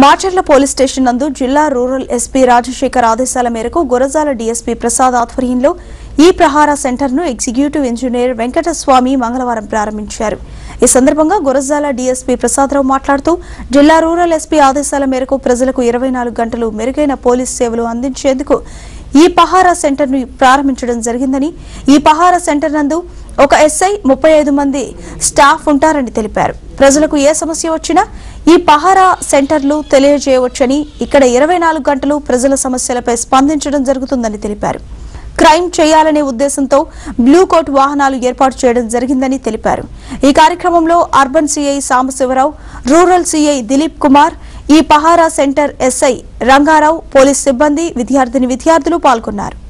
Macherla police station నందు జిల్లా rural SP Rajasekhar ఆదేశాల మేరకు గురజాల డీఎస్పీ ప్రసాద్ ఆధ్వర్యంలో ఈ ప్రహార సెంటర్ను ఎగ్జిక్యూటివ్ ఇంజనీర్ వెంకటస్వామి మంగళవారం ప్రారంభించారు. ఈ సందర్భంగా గురజాల డీఎస్పీ ప్రసాదరావు మాట్లాడుతూ జిల్లా రూరల్ ఎస్పీ ఆదేశాల మేరకు ప్రజలకు ఇరవై నాలుగు గంటలు మెరుగైన పోలీస్ సేవలు అందించేందుకు ఈ పహారా సెంటర్ను ప్రారంభించడం జరిగిందని ఈ పహారా సెంటర్ నందు ఒక ఎస్ఐ ముప్పై ఐదు మంది స్టాఫ్ ఉంటారని తెలిపారు. ప్రజలకు ఏ సమస్య వచ్చినా ఈ పహారా సెంటర్లు తెలియజేయవచ్చని ఇక్కడ ఇరవై నాలుగు గంటలు ప్రజల సమస్యలపై స్పందించడం జరుగుతుందని తెలిపారు. క్రైమ్ చేయాలనే ఉద్దేశంతో బ్లూ కోట్ వాహనాలు ఏర్పాటు చేయడం జరిగిందని తెలిపారు. ఈ కార్యక్రమంలో urban CI Sambasivarao rural CI Dilip Kumar ఈ పహారా సెంటర్ ఎస్ఐ రంగారావు పోలీస్ సిబ్బంది విద్యార్థిని విద్యార్థులు పాల్గొన్నారు.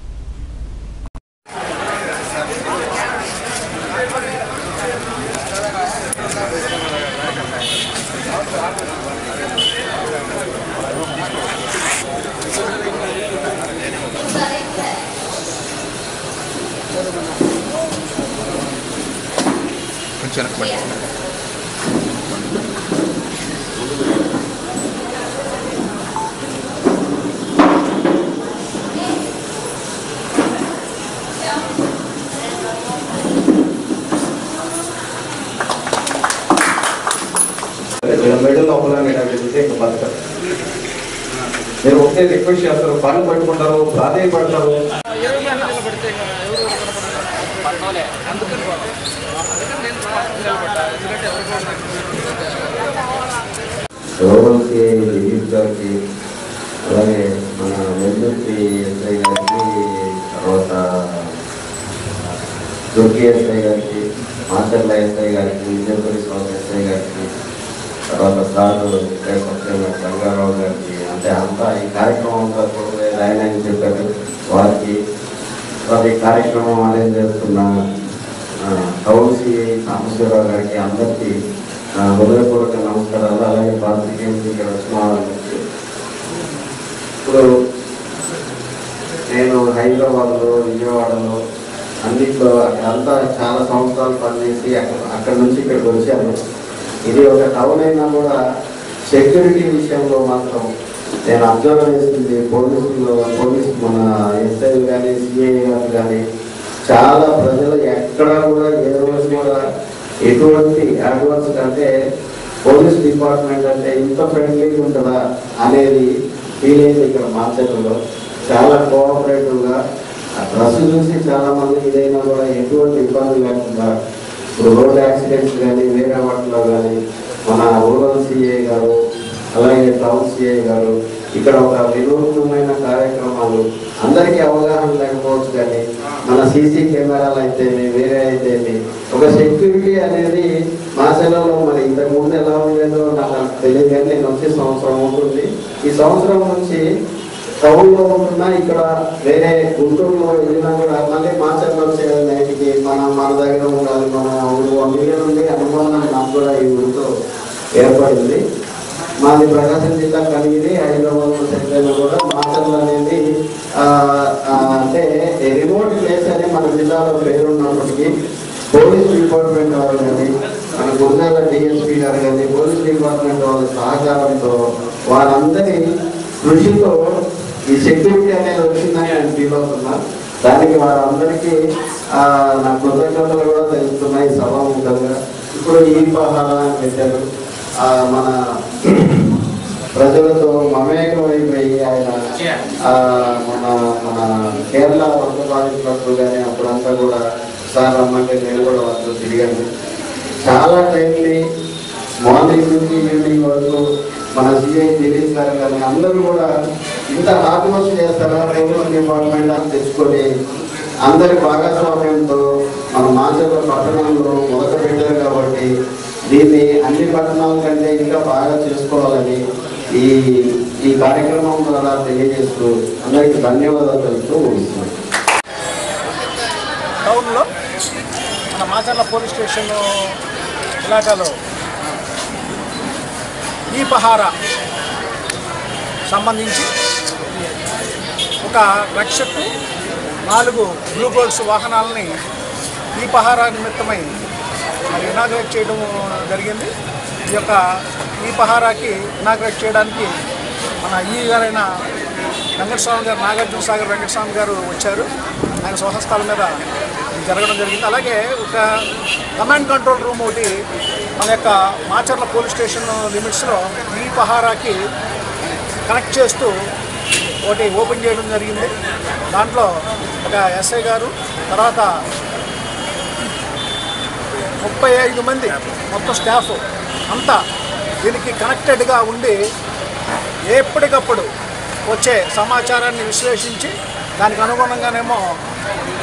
మెడల్ లోపల నేను ఇంకా ఒకటే రిక్వెస్ట్ చేస్తారు పనులు పట్టుకుంటారు ప్రాధాన్యపడతారు. గౌరవంకి దిలీప్ గారికి అలాగే మన వెల్లుర్తి ఎస్ఐ గారికి తర్వాత దుర్గి ఎస్ఐ గారికి మాచర్ల ఎస్ఐ గారికి విజయపురి స్వామి ఎస్ఐ గారికి తర్వాత సారు సత్యం రంగారావు గారికి అంటే అంతా ఈ కార్యక్రమం అంతా కూడా ఆయన అని చెప్పారు. వారికి ప్రతి కార్యక్రమం ఆలయం చేస్తున్న కౌన్సి సాంబశివరావు గారికి అందరికీ హృదయపూర్వక నమస్కారాలు. అలాగే పాత్రికేయులకి ఇక్కడ వచ్చిన ఇప్పుడు నేను హైదరాబాద్లో విజయవాడలో అన్నింటిలో అంతా చాలా సంవత్సరాలు పనిచేసి అక్కడ అక్కడ నుంచి ఇక్కడికి వచ్చాను. ఇది ఒక టౌన్ అయినా కూడా సెక్యూరిటీ విషయంలో మాత్రం నేను అబ్జర్వ్ చేసింది పోలీసులు పోలీసు మన ఎస్ఐ కానీ సిఐ గారు కానీ చాలా ప్రజలు ఎక్కడా కూడా ఏ రోజు కూడా ఎటువంటి అడ్వాన్స్ అంటే పోలీస్ డిపార్ట్మెంట్ అంటే ఇంత ఫ్రెండ్లీగా ఉంటుందా అనేది ఫీల్ అయింది ఇక్కడ మార్కెట్లో చాలా కోఆపరేటివ్గా ఆ డ్రెస్ చూసి చాలా మంది ఇదైనా కూడా ఎటువంటి ఇబ్బంది లేకుండా ఇప్పుడు రోడ్ యాక్సిడెంట్స్ కానీ వేరే వాటిలో కానీ మన ఊరల్ సిఐ గారు అలాగే టౌన్ సిఐ గారు ఇక్కడ ఒక వినూత్నమైన కార్యక్రమాలు. అందరికీ అవగాహన లేకపోవచ్చు కానీ మన సీసీ కెమెరాలు అయితేమి వేరే అయితేమి ఒక సెక్యూరిటీ అనేది మా సెలవులో మరి ఇంతకుముందు ఎలా ఉండేదో నాకు తెలియదు కానీ నేను వచ్చి సంవత్సరం ఉంటుంది ఈ సంవత్సరం నుంచి టౌన్లో ఉంటున్నా ఇక్కడ వేరే గుంటూరులో వెళ్ళినా కూడా మళ్ళీ మా చెల్లెలు వచ్చే నైట్కి మన మన దగ్గర ఉండాలి మన ఊరు అందుకే ఉండి అనుమానం నాకు కూడా ఈ ఊరితో ఏర్పడింది. మాది ప్రకాశం జిల్లా కలిగింది హైదరాబాద్ సెటిల్ అయినా కూడా మాచర్లు అనేది అంటే రిమోట్ ప్లేస్ అని మన జిల్లాలో పేరున్నప్పటికీ పోలీస్ డిపార్ట్మెంట్ వారు కానీ మన గురజాల డిఎస్పీ గారు కానీ పోలీస్ డిపార్ట్మెంట్ వాళ్ళ సహకారంతో వారందరి కృషితో ఈ సెక్యూరిటీ అనేది వచ్చిందని ఆయన ఫీల్ అవుతున్నా. దానికి వారందరికీ నా కృతజ్ఞతలు కూడా తెలుస్తున్నాయి సభాముఖంగా. ఇప్పుడు ఈ పహారా అని పెట్టారు. మన ప్రజలతో మమేకమైపోయి ఆయన మన మన కేరళ వరద బాధితులకు కానీ అప్పుడంతా కూడా సార్ రమ్మంటే నేను కూడా వాళ్ళతో తిరిగాను. చాలా టైంని మార్నింగ్ నుంచి ఈవినింగ్ వరకు మన సిఐ దిలీప్ గారు కానీ అందరూ కూడా ఇంత హార్డ్ వర్క్ చేస్తారా? రెవెన్యూ డిపార్ట్మెంట్ అని తెచ్చుకొని అందరి భాగస్వామ్యంతో మన మాచర్ల పట్టణంలో మొదట పెట్టారు కాబట్టి పట్టణాల కంటే ఇంకా బాగా చేసుకోవాలని ఈ ఈ కార్యక్రమం ద్వారా తెలియజేస్తూ అందరికీ ధన్యవాదాలు తెలుపుతూ ముగిస్తున్నాను టౌన్లో మన మాచర్ల పోలీస్ స్టేషన్ ఇలాకాలో దీపహార సంబంధించి ఒక రక్షకు నాలుగు బ్లూ గోల్డ్స్ వాహనాలని దీపహార నిమిత్తమై మరి ఇనాగ్రేట్ చేయడం జరిగింది. ఈ యొక్క ఈ పహారాకి ఇనాగ్రేట్ చేయడానికి మన ఈ గారైన వెంకటస్వామి గారు నాగార్జున సాగర్ వెంకటస్వామి గారు వచ్చారు. ఆయన స్వహస్తాల మీద జరగడం జరిగింది. అలాగే ఒక కమాండ్ కంట్రోల్ రూమ్ ఒకటి మన యొక్క మాచర్ల పోలీస్ స్టేషన్ లిమిట్స్లో ఈ పహారాకి కనెక్ట్ చేస్తూ ఒకటి ఓపెన్ చేయడం జరిగింది. దాంట్లో ఒక ఎస్ఐ గారు తర్వాత ముప్పై ఐదు మంది మొత్తం స్టాఫ్ అంతా దీనికి కనెక్టెడ్గా ఉండి ఎప్పటికప్పుడు వచ్చే సమాచారాన్ని విశ్లేషించి దానికి అనుగుణంగానేమో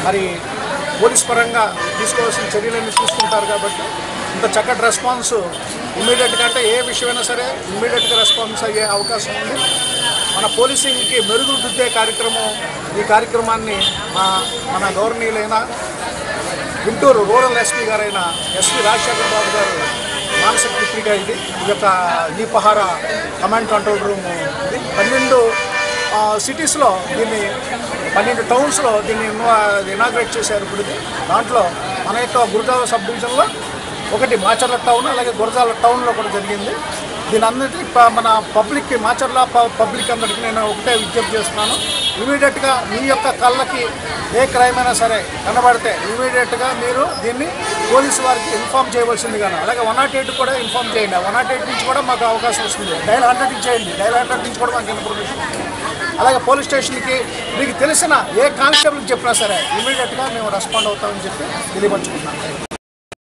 మరి పోలీస్ పరంగా తీసుకోవాల్సిన చర్యలన్నీ తీసుకుంటారు కాబట్టి ఇంత చక్కటి రెస్పాన్స్ ఇమీడియట్గా అంటే ఏ విషయమైనా సరే ఇమీడియట్గా రెస్పాన్స్ అయ్యే అవకాశం ఉంది. మన పోలీసింగ్కి మెరుగుదిద్దే కార్యక్రమం ఈ కార్యక్రమాన్ని మా మన గౌరవనీయులైన గుంటూరు రూరల్ ఎస్పీ గారైన ఎస్పీ రాజశేఖర్ బాబు గారు మానసిక పుత్రిక ఇది. ఈ యొక్క దీపహార కమాండ్ కంట్రోల్ రూమ్ ఇది. పన్నెండు సిటీస్లో దీన్ని పన్నెండు టౌన్స్లో దీన్ని ఇనాగ్రేట్ చేశారు ఇప్పుడు ఇది. దాంట్లో మన యొక్క గురజాల సబ్ డివిజన్లో ఒకటి మాచర్ల టౌన్ అలాగే గురజాల టౌన్లో కూడా జరిగింది. దీని అందరికీ ప- మన పబ్లిక్కి మాచర్ల పబ్లిక్ అందరికీ నేను ఒకటే విజ్ఞప్తి చేస్తున్నాను. ఇమీడియట్గా మీ యొక్క కళ్ళకి ఏ క్రైమ్ అయినా సరే కనబడితే ఇమీడియట్గా మీరు దీన్ని పోలీసు వారికి ఇన్ఫామ్ చేయవలసింది కానీ అలాగే వన్ నాట్ ఎయిట్ కూడా ఇన్ఫామ్ చేయండి. వన్ నాట్ ఎయిట్ నుంచి కూడా మాకు అవకాశం వస్తుంది. డైల్ హండ్రెడ్ చేయండి డైల్ హండ్రెడ్ నుంచి కూడా మాకు ఇన్ఫర్మేషన్ అలాగే పోలీస్ స్టేషన్కి మీకు తెలిసిన ఏ కానిస్టేబుల్కి చెప్పినా సరే ఇమీడియట్గా మేము రెస్పాండ్ అవుతామని చెప్పి తెలియపరచుకుంటున్నాం.